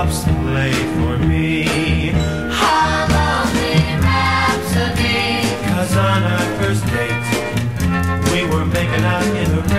stops to play for me. Hollowly Rhapsody. Cause on our first date, we were making out in the